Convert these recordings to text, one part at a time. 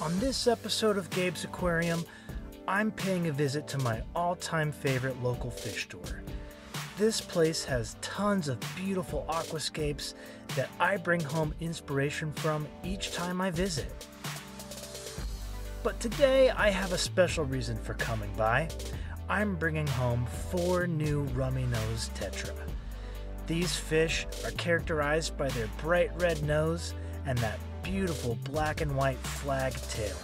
On this episode of Gabe's Aquarium, I'm paying a visit to my all time favorite local fish store. This place has tons of beautiful aquascapes that I bring home inspiration from each time I visit. But today I have a special reason for coming by. I'm bringing home four new rummy nose tetra. These fish are characterized by their bright red nose and that beautiful black and white flag tail.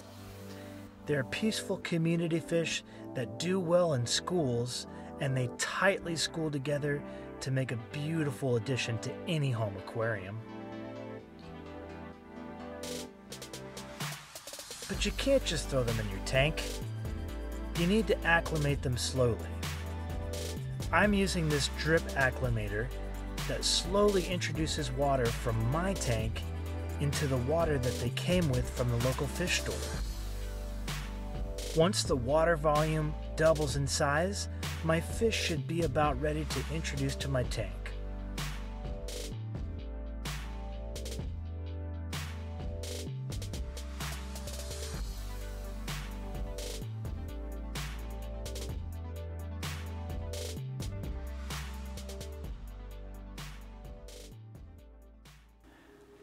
They're peaceful community fish that do well in schools and they tightly school together to make a beautiful addition to any home aquarium. But you can't just throw them in your tank. You need to acclimate them slowly. I'm using this drip acclimator that slowly introduces water from my tank into the water that they came with from the local fish store. Once the water volume doubles in size, my fish should be about ready to introduce to my tank.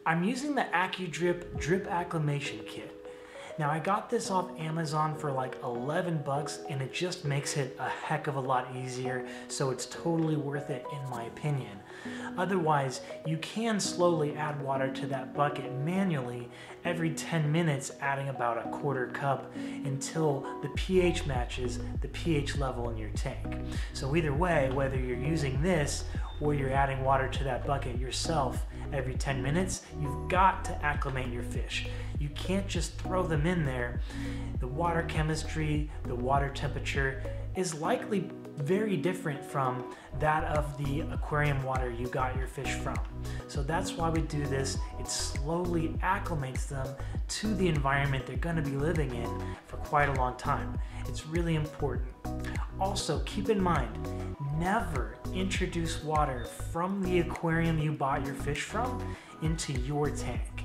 I'm using the AccuDrip Drip Acclimation Kit. Now I got this off Amazon for like 11 bucks and it just makes it a heck of a lot easier so it's totally worth it in my opinion. Otherwise, you can slowly add water to that bucket manually every 10 minutes adding about a quarter cup until the pH matches the pH level in your tank. So either way, whether you're using this or you're adding water to that bucket yourself every 10 minutes, you've got to acclimate your fish. You can't just throw them in there. The water chemistry, the water temperature is likely very different from that of the aquarium water you got your fish from. So that's why we do this. It slowly acclimates them to the environment they're gonna be living in for quite a long time. It's really important. Also, keep in mind, never introduce water from the aquarium you bought your fish from into your tank.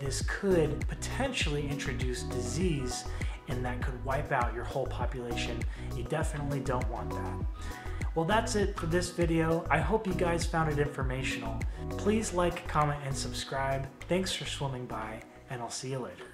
This could potentially introduce disease and that could wipe out your whole population. You definitely don't want that. Well, that's it for this video. I hope you guys found it informational. Please like, comment, and subscribe. Thanks for swimming by, and I'll see you later.